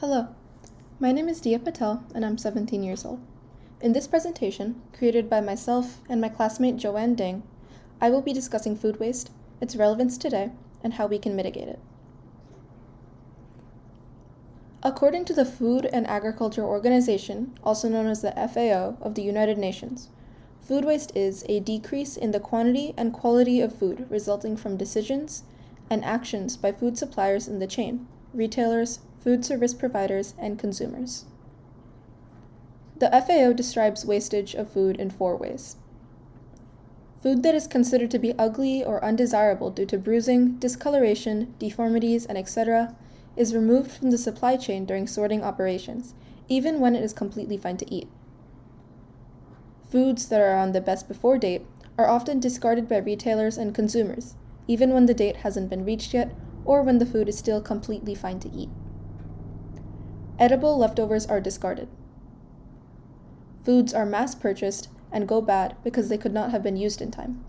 Hello, my name is Diya Patel and I'm 17 years old. In this presentation, created by myself and my classmate Joanne Ding, I will be discussing food waste, its relevance today, and how we can mitigate it. According to the Food and Agriculture Organization, also known as the FAO of the United Nations, food waste is a decrease in the quantity and quality of food resulting from decisions and actions by food suppliers in the chain, retailers, food service providers, and consumers. The FAO describes wastage of food in four ways. Food that is considered to be ugly or undesirable due to bruising, discoloration, deformities, and etc. is removed from the supply chain during sorting operations, even when it is completely fine to eat. Foods that are on the best before date are often discarded by retailers and consumers, even when the date hasn't been reached yet or when the food is still completely fine to eat. Edible leftovers are discarded. Foods are mass purchased and go bad because they could not have been used in time.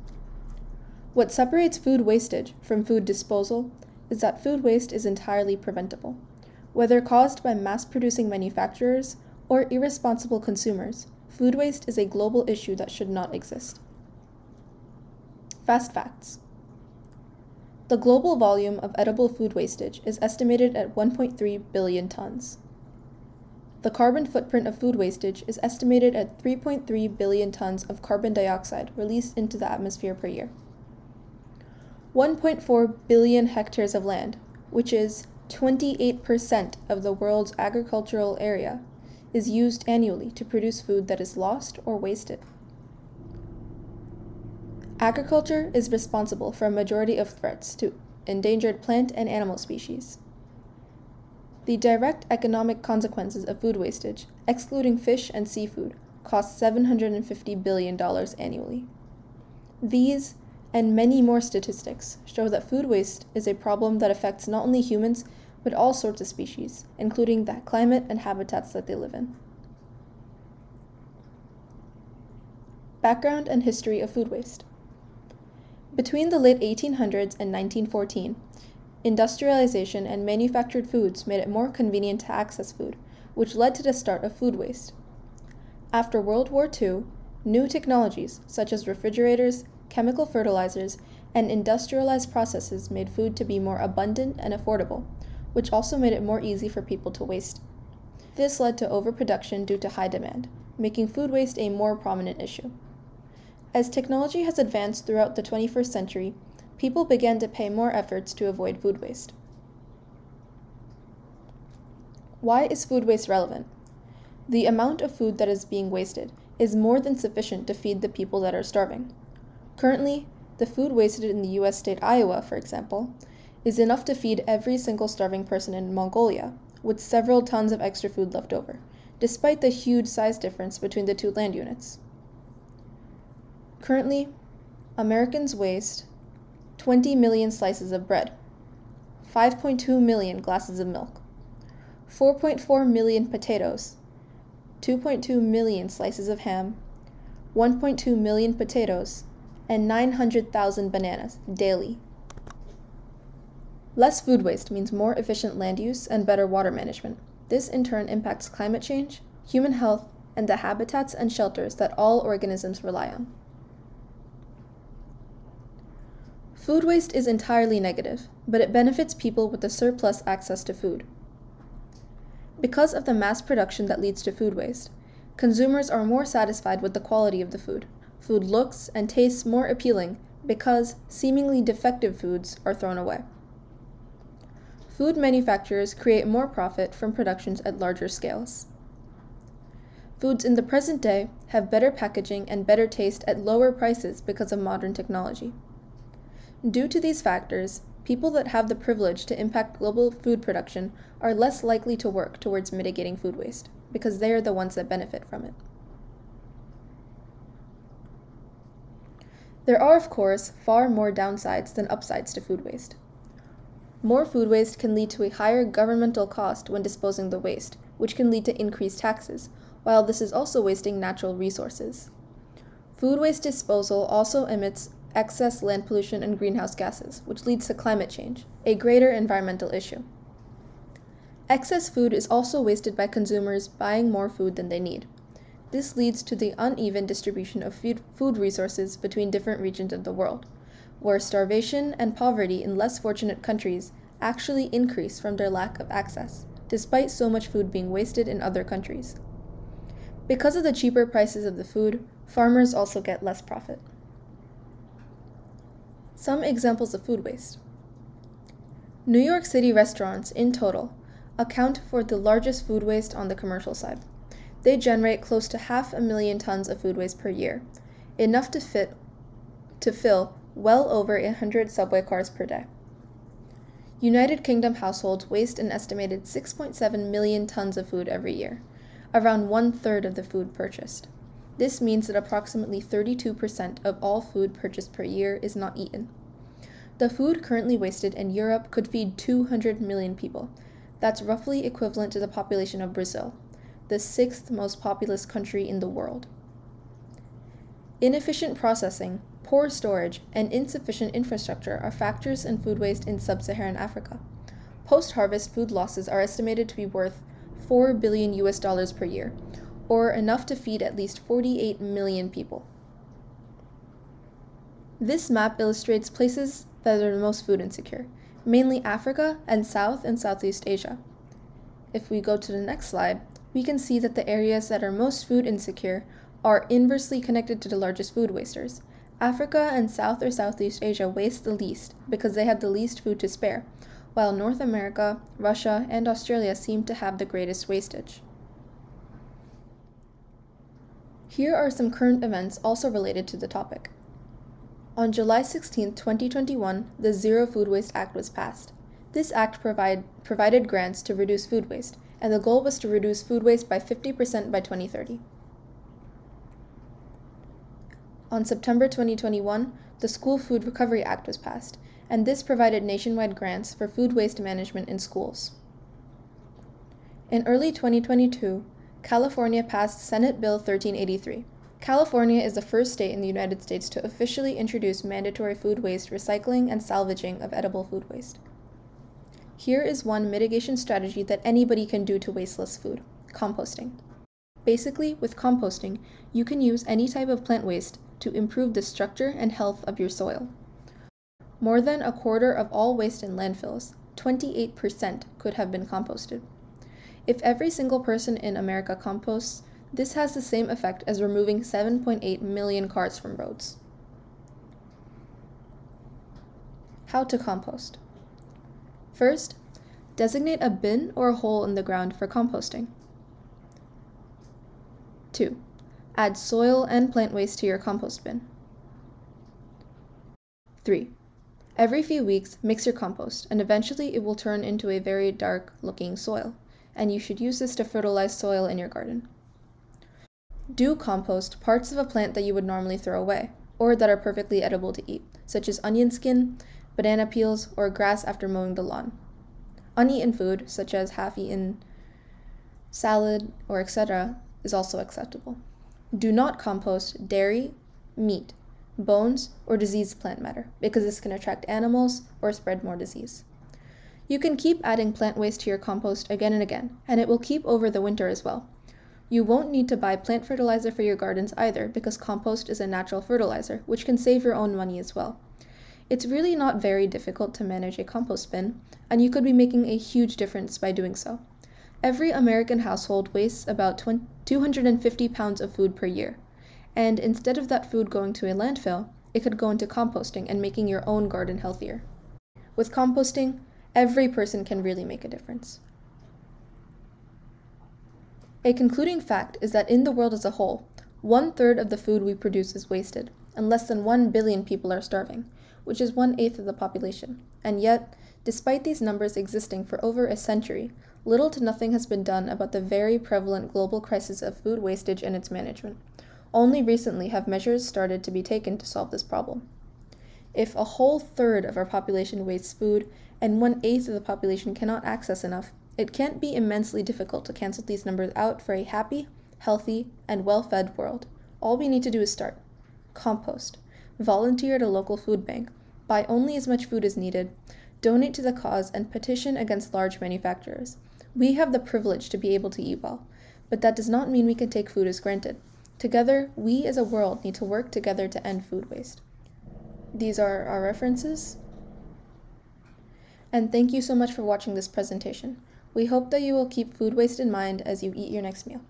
What separates food wastage from food disposal is that food waste is entirely preventable, whether caused by mass producing manufacturers or irresponsible consumers. Food waste is a global issue that should not exist. Fast facts. The global volume of edible food wastage is estimated at 1.3 billion tons. The carbon footprint of food wastage is estimated at 3.3 billion tons of carbon dioxide released into the atmosphere per year. 1.4 billion hectares of land, which is 28% of the world's agricultural area, is used annually to produce food that is lost or wasted. Agriculture is responsible for a majority of threats to endangered plant and animal species. The direct economic consequences of food wastage, excluding fish and seafood, cost $750 billion annually. These and many more statistics show that food waste is a problem that affects not only humans, but all sorts of species, including the climate and habitats that they live in. Background and history of food waste. Between the late 1800s and 1914, Industrialization and manufactured foods made it more convenient to access food, which led to the start of food waste. After World War II, new technologies such as refrigerators, chemical fertilizers, and industrialized processes made food to be more abundant and affordable, which also made it more easy for people to waste. This led to overproduction due to high demand, making food waste a more prominent issue. As technology has advanced throughout the 21st century, people began to pay more efforts to avoid food waste. Why is food waste relevant? The amount of food that is being wasted is more than sufficient to feed the people that are starving. Currently, the food wasted in the US state Iowa, for example, is enough to feed every single starving person in Mongolia, with several tons of extra food left over, despite the huge size difference between the two land units. Currently, Americans waste 20 million slices of bread, 5.2 million glasses of milk, 4.4 million potatoes, 2.2 million slices of ham, 1.2 million potatoes, and 900,000 bananas daily. Less food waste means more efficient land use and better water management. This in turn impacts climate change, human health, and the habitats and shelters that all organisms rely on. Food waste is entirely negative, but it benefits people with a surplus access to food. Because of the mass production that leads to food waste, consumers are more satisfied with the quality of the food. Food looks and tastes more appealing because seemingly defective foods are thrown away. Food manufacturers create more profit from productions at larger scales. Foods in the present day have better packaging and better taste at lower prices because of modern technology. Due to these factors, people that have the privilege to impact global food production are less likely to work towards mitigating food waste, because they are the ones that benefit from it. There are, of course, far more downsides than upsides to food waste. More food waste can lead to a higher governmental cost when disposing the waste, which can lead to increased taxes, while this is also wasting natural resources. Food waste disposal also emits excess land pollution and greenhouse gases, which leads to climate change, a greater environmental issue. Excess food is also wasted by consumers buying more food than they need. This leads to the uneven distribution of food resources between different regions of the world, where starvation and poverty in less fortunate countries actually increase from their lack of access, despite so much food being wasted in other countries. Because of the cheaper prices of the food, farmers also get less profit. Some examples of food waste New York City restaurants, in total, account for the largest food waste on the commercial side. They generate close to half a million tons of food waste per year, enough to fit to fill well over 100 subway cars per day. United Kingdom households waste an estimated 6.7 million tons of food every year, around one third of the food purchased. This means that approximately 32% of all food purchased per year is not eaten. The food currently wasted in Europe could feed 200 million people. That's roughly equivalent to the population of Brazil, the sixth most populous country in the world. Inefficient processing, poor storage, and insufficient infrastructure are factors in food waste in sub Saharan Africa. Post harvest food losses are estimated to be worth 4 billion US dollars per year, or enough to feed at least 48 million people. This map illustrates places that are the most food insecure, mainly Africa and South and Southeast Asia. If we go to the next slide, we can see that the areas that are most food insecure are inversely connected to the largest food wasters. Africa and South or Southeast Asia waste the least because they have the least food to spare, while North America, Russia, and Australia seem to have the greatest wastage. Here are some current events also related to the topic. On July 16, 2021, the Zero Food Waste Act was passed. This act provide, provided grants to reduce food waste, and the goal was to reduce food waste by 50% by 2030. On September 2021, the School Food Recovery Act was passed, and this provided nationwide grants for food waste management in schools. In early 2022, California passed Senate Bill 1383. California is the first state in the United States to officially introduce mandatory food waste recycling and salvaging of edible food waste. Here is one mitigation strategy that anybody can do to wasteless food composting. Basically, with composting, you can use any type of plant waste to improve the structure and health of your soil. More than a quarter of all waste in landfills, 28%, could have been composted. If every single person in America composts, this has the same effect as removing 7.8 million cars from roads. How to compost. First, designate a bin or a hole in the ground for composting. 2. Add soil and plant waste to your compost bin. 3. Every few weeks, mix your compost, and eventually it will turn into a very dark looking soil, and you should use this to fertilize soil in your garden. Do compost parts of a plant that you would normally throw away, or that are perfectly edible to eat, such as onion skin, banana peels, or grass after mowing the lawn. Uneaten food, such as half eaten salad or etc., is also acceptable. Do not compost dairy, meat, bones, or diseased plant matter because this can attract animals or spread more disease. You can keep adding plant waste to your compost again and again, and it will keep over the winter as well. You won't need to buy plant fertilizer for your gardens either because compost is a natural fertilizer, which can save your own money as well. It's really not very difficult to manage a compost bin, and you could be making a huge difference by doing so. Every American household wastes about 250 pounds of food per year, and instead of that food going to a landfill, it could go into composting and making your own garden healthier. With composting, every person can really make a difference. A concluding fact is that in the world as a whole, one third of the food we produce is wasted, and less than 1 billion people are starving, which is one eighth of the population. And yet, despite these numbers existing for over a century, little to nothing has been done about the very prevalent global crisis of food wastage and its management. Only recently have measures started to be taken to solve this problem. If a whole third of our population wastes food and one eighth of the population cannot access enough, it can't be immensely difficult to cancel these numbers out for a happy, healthy, and well fed world. All we need to do is start. Compost volunteer at a local food bank, buy only as much food as needed, donate to the cause, and petition against large manufacturers. We have the privilege to be able to eat well, but that does not mean we can take food as granted. Together, we as a world need to work together to end food waste. These are our references. And thank you so much for watching this presentation. We hope that you will keep food waste in mind as you eat your next meal.